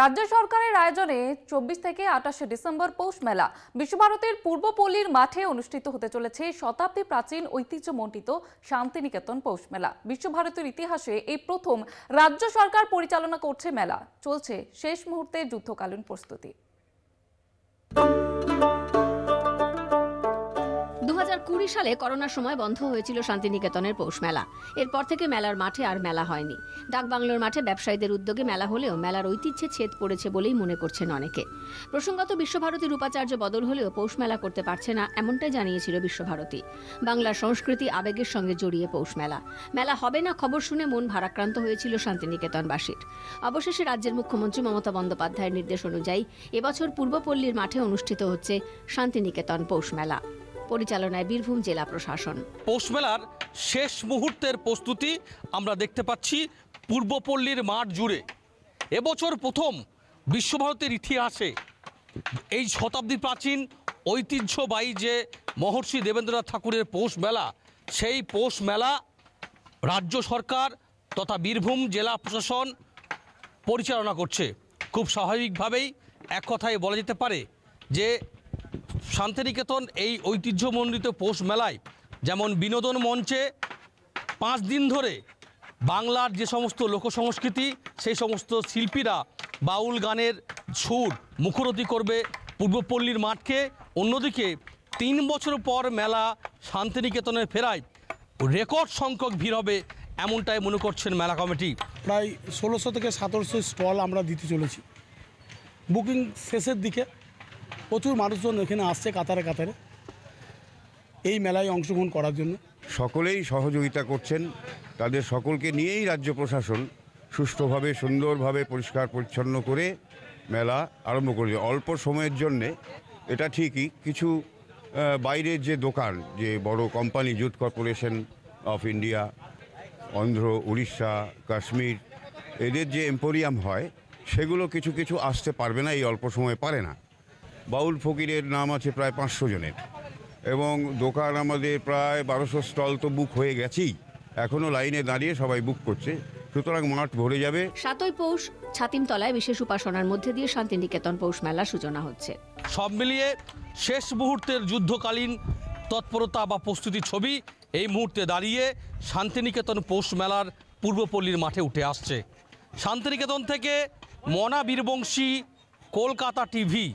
রাজ্য সরকারের আয়োজনে চব্বিশ থেকে আটাশে ডিসেম্বর পৌষ মেলা বিশ্বভারতের পূর্বপল্লীর মাঠে অনুষ্ঠিত হতে চলেছে শতাব্দী প্রাচীন ঐতিহ্যমণ্ডিত শান্তিনিকেতন পৌষ মেলা। বিশ্বভারতের ইতিহাসে এই প্রথম রাজ্য সরকার পরিচালনা করছে মেলা। চলছে শেষ মুহূর্তে যুদ্ধকালীন প্রস্তুতি। কুড়ি সালে করোনার সময় বন্ধ হয়েছিল শান্তিনিকেতনের পৌষ মেলা। এরপর থেকে মেলার মাঠে আর মেলা হয়নি। ডাকবাংলোর মাঠে ব্যবসায়ীদের উদ্যোগে মেলা হলেও মেলার ঐতিহ্যে ছেদ পড়েছে বলেই মনে করছেন অনেকে। প্রসঙ্গত বিশ্বভারতীর উপাচার্য বদল হলেও পৌষ মেলা করতে পারছে না এমনটাই জানিয়েছিল বিশ্বভারতী। বাংলার সংস্কৃতি আবেগের সঙ্গে জড়িয়ে পৌষ মেলা। মেলা হবে না খবর শুনে মন ভারাক্রান্ত হয়েছিল শান্তিনিকেতনবাসীর। অবশেষে রাজ্যের মুখ্যমন্ত্রী মমতা বন্দ্যোপাধ্যায়ের নির্দেশ অনুযায়ী এবছর পূর্বপল্লীর মাঠে অনুষ্ঠিত হচ্ছে শান্তিনিকেতন পৌষ মেলা। পরিচালনায় বীরভূম জেলা প্রশাসন। পৌষ মেলার শেষ মুহূর্তের প্রস্তুতি আমরা দেখতে পাচ্ছি পূর্বপল্লীর মাঠ জুড়ে। এবছর প্রথম বিশ্বভারতীর ইতিহাসে এই শতাব্দী প্রাচীন ঐতিহ্যবাহী যে মহর্ষি দেবেন্দ্রনাথ ঠাকুরের পৌষ মেলা, সেই পৌষ মেলা রাজ্য সরকার তথা বীরভূম জেলা প্রশাসন পরিচালনা করছে। খুব স্বাভাবিকভাবেই এক কথায় বলা যেতে পারে যে শান্তিনিকেতন এই ঐতিহ্যমণ্ডিত পৌষ মেলায় যেমন বিনোদন মঞ্চে পাঁচ দিন ধরে বাংলার যে সমস্ত লোকসংস্কৃতি, সেই সমস্ত শিল্পীরা বাউল গানের সুর মুখরতি করবে পূর্বপল্লীর মাঠকে। অন্যদিকে তিন বছর পর মেলা শান্তিনিকেতনে ফেরায় রেকর্ড সংখ্যক ভিড় হবে এমনটাই মনে করছেন মেলা কমিটি। প্রায় ষোলোশো থেকে সতেরোশো স্টল আমরা দিতে চলেছি। বুকিং শেষের দিকে প্রচুর মানুষজন এখানে আসছে কাতারে কাতারে এই মেলায় অংশগ্রহণ করার জন্য। সকলেই সহযোগিতা করছেন। তাদের সকলকে নিয়েই রাজ্য প্রশাসন সুষ্ঠুভাবে, সুন্দরভাবে, পরিষ্কার, পরিচ্ছন্ন করে মেলা আরম্ভ করেছে। অল্প সময়ের জন্যে, এটা ঠিকই, কিছু বাইরের যে দোকান, যে বড় company jute corporation of India Andhra, Orissa, Kashmir, এদের যে এম্পোরিয়াম হয়, সেগুলো কিছু কিছু আসতে পারবে না, এই অল্প সময়ে পারে না। বাউল ফকিরের নাম আছে প্রায় পাঁচশো জনের। এবং দোকান আমাদের প্রায় বারোশো স্টল তো বুক হয়ে গেছেই। এখনও লাইনে দাঁড়িয়ে সবাই বুক করছে। সুতরাং মাঠ ভরে যাবে। সাতই পৌষ ছাতিমতলায় বিশেষ উপাসনার মধ্যে দিয়ে শান্তিনিকেতন পৌষ মেলার সূচনা হচ্ছে। সব মিলিয়ে শেষ মুহূর্তের যুদ্ধকালীন তৎপরতা বা প্রস্তুতি ছবি এই মুহূর্তে দাঁড়িয়ে শান্তিনিকেতন পৌষ মেলার পূর্বপল্লীর মাঠে উঠে আসছে। শান্তিনিকেতন থেকে মনা বীরবংশী কলকাতা টিভি